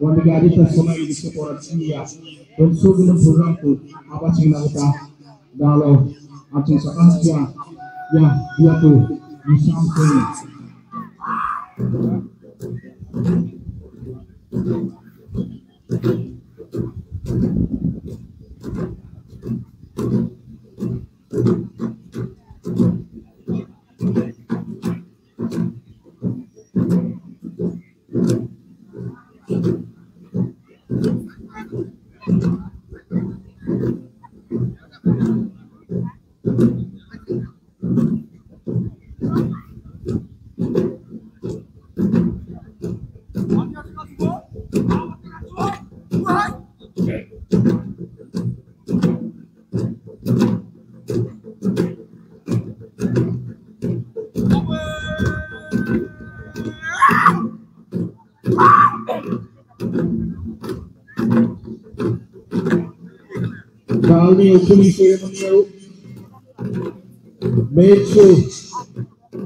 Wanigari ta sona ini sepora cia dan sugun program tu apa sih nak kita dalam acing sekarang ya dia tu di samping Calvin Okuni ceremonial Mecho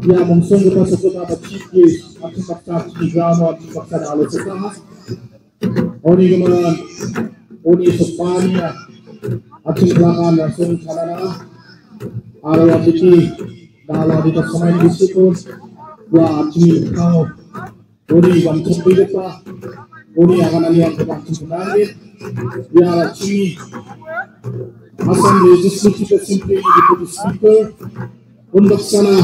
ya monsongo pasa kuna batiki akipata kigano akipata alo sekaha oni gamalan uni supan ating langan ya, sun kalana arawa tiki dala di situ. Di situ wa kau. Uni bangkit kita uni akan alian kebakti sebenarnya ya ating asan legislatif simple di speaker untuk sana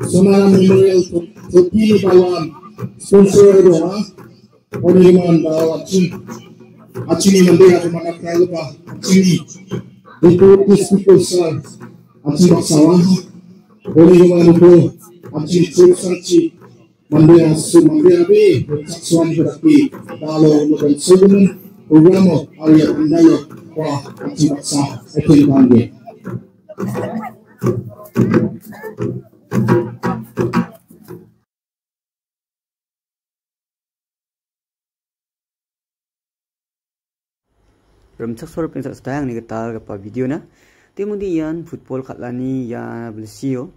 Sonara Memorial Tokini Bawan Sponsor Doa Oniriman Bawa Cinta kaya pak. Acini Deputy Speaker sir acini sawah penerimaan itu acini kursanci mandea su mandea be suami berarti kalau bukan sebelum program Arya Andaya wah anjing maksa itu dipanggil Remcak suara pensak setayang ni kita apa video na. Kemudian football katlani ya bersio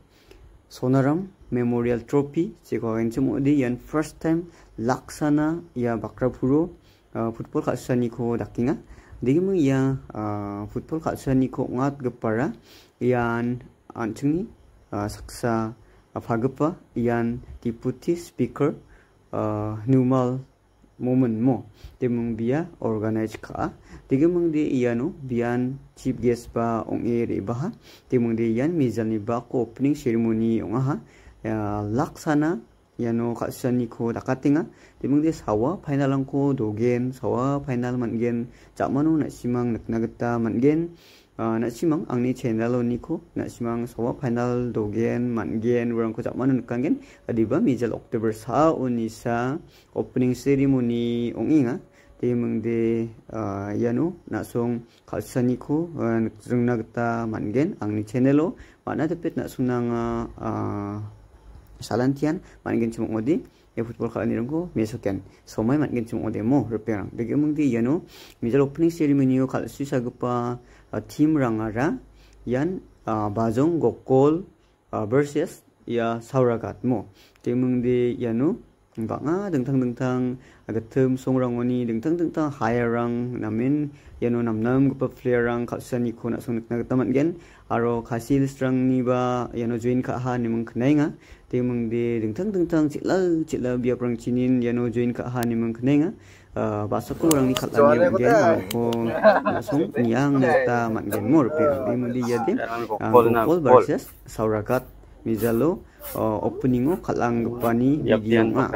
Sonaram Memorial Trophy jika yang cuma di yang first time laksana ya Bakrapuro football katlani ko dakinga. Digi ya football katlani ko ngat gepara yang ancungi saksa fagapa yang deputy speaker numal moment mo. Temung bia organize ka. Tiga mung de iano bian chief guest ba ong e re ba temung de yan mizal ni ba ko opening ceremony ong ha. Laksana iano kasani ko dakatinga temung de sawa final ang ko dogen sawa final man gen. Jamanu na simang nakna gata man gen na simang angni channel ni ko na simang sawa final dogen man gen. Urang ko jamanu nakang gen adiba mizal october sa unisa opening ceremony ong inga. Temengde yano nasong kalsani ko jengna gata mangen angni channelo mana tepet na sunang salantian mangen e football kala ni rongko mesoken somai mangen chumong odi mo reperang dege mungdi yano mijal opening ceremony o kalsu sagupa team rangara yan bajong gokol versus ya sauragat. Mo. Temengde yano banga dengtang dengtang agatem songrangoni dengtang dengtang hayarang namin yano namnam gupa flairang kalsani ko na song nakna taman gen. Aro kasil strang ni ba yano join ka ha ni mung knainga temung de dengtang dengtang chitla chitla biap rang chinin yano join ka ha ni mung knainga basok ko rang ni khatlan ni gen. Ko song nyang ta man gen. Mor pe di mun di yade ko versus saurakat mizalo opening o kalang gapani video nga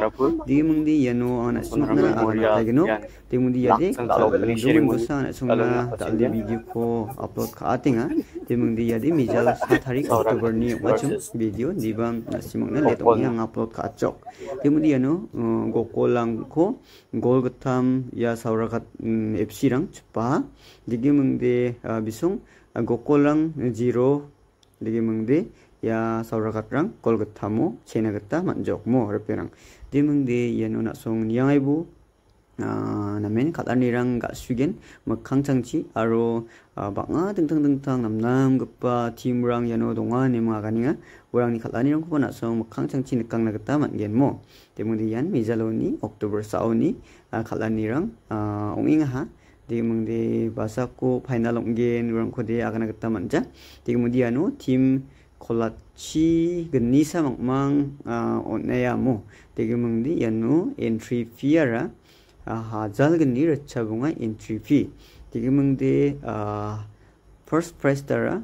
di mungdi yano ana sungna ana tagino di mungdi yade opening during busa ana sungna talde video ko upload ka atinga di mungdi yade mijal sa tarik october ni wachum video di bang na simang na leto nga upload ka achok di mungdi yano gokolang ko gol gatam ya saurakat fc rang chupa digi mungdi bisung gokolang zero digi mungdi ya saurakat rang kol getamu chena geta manjok mo repirang dimeng de yan una song yang ibu namen katanirang ga sugen makhangchangchi aro banga 등등등탕 남남 급바 팀랑 야노 동안 네마 가니가 우랑니 칼라니랑 쿠바 나서 마캉창치 느깡 나겠다 만겐 모 데문데 얀 미잘로니 옥토버 사오니 칼라니랑 옹잉하 데문데 바사코 파이널 옹겐 우랑 코데 아가나겠다 만자 데문데 야노 팀 kolachi gnisa mangmang onayamo degimangdi yanu entry fee ra hazal gni rachabunga entry fee degimangdi first price tara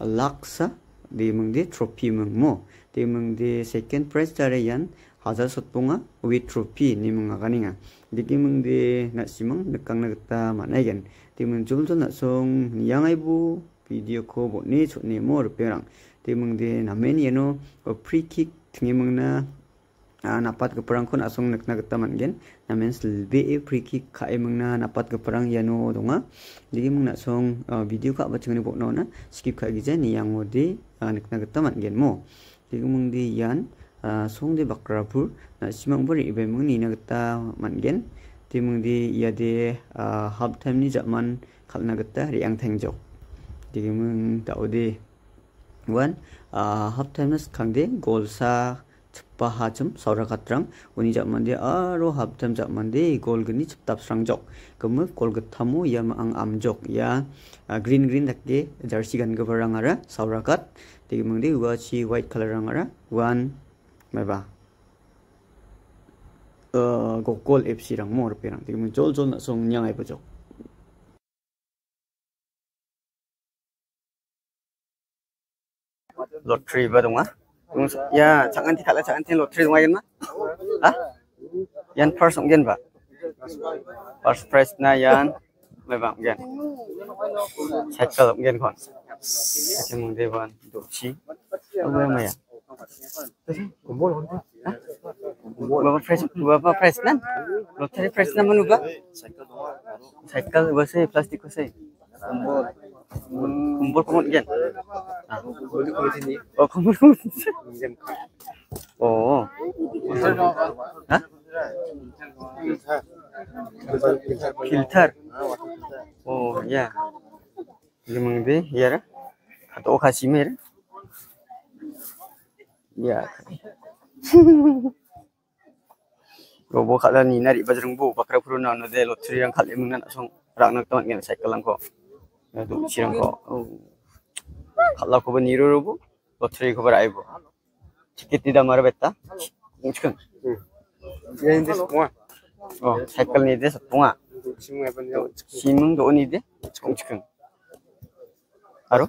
laksa degimangdi trophy mangmo degimangdi second price tara yan hazal sotbunga wi trophy nimanga ganinga degimangdi nasimang nakangna gata manaigen degimang jumjul nasong yangai bu munga ganinga digi mungde nasimang nekang nagata manaigan di mung jul jul nasong niyangai bu video ko botni chotni mo rupiarang di mungde nameni yano free kick tingi mungna napat keperang kun asong nekna geta mangen namen selbe free kick ka emangna napat keperang yano donga. Jadi mung nasong video ka ba chingni bokno na skip ka gije ni yang ode nekna geta mangen mo. Jadi mung di yan song de bakrapur na simang bori ibe mung ni na geta mangen di mung di ya de half time ni zaman khalna geta riang thengjok jadi mung ta ode wan half time nas kangde gol sa bahajam saura katrang uni jamande aro habtam jamande gol gni chaptap srangjok kemu gol gthamu ya ang amjok ya green green dakke jersey gan gabarang ara saura kat tigi mangde uga chi white color rang ara one meba gokol fc rang mor perang tigi mung jol jol na song nyang ai bojok lottery ba donga ya chẳng ăn thì khá là chẳng ăn thì lột trừ ngoài mà à yan first gen ba first price na yan. Mày bạn gen cycle ông gen còn cái mong đây bạn độ chi ông em mày à Bapak price bapak price nan lottery price nan mana ba cycle ba saya plastik ko saya kumpul kumut gen oh kumpul kumut oh Hah? filter oh ya limang deh ya ra atau kasih ya robo kala ni nari bajrang bu bakra kuruna no de lotri yang kali mungna song rak nak tamat ngel cycle lang ko du chirang ko kala ko bani ro robo lotri ko bara aibo tiket tidak mara betta. Ngchkan ya ini semua oh cycle ni de satpunga semua apa nih simung do ni de ngchkan aro?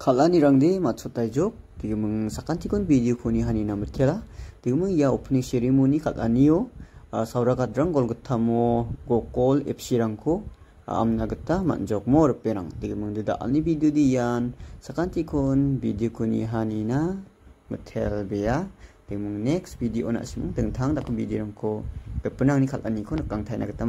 Kalani machotai jok. Digimung sakantikon video koni hani namut kela. Digimung ya opening ceremony kalaniyo saura kadrang gol gutamo gokol fc rangko. amna gata manjok mo reperang digimung dida alni video diyan sakantikon video koni hani na metel bea. Digimung next video na simung tengtang dakon video rangko bepenang ni kalani ko nakang thai na gata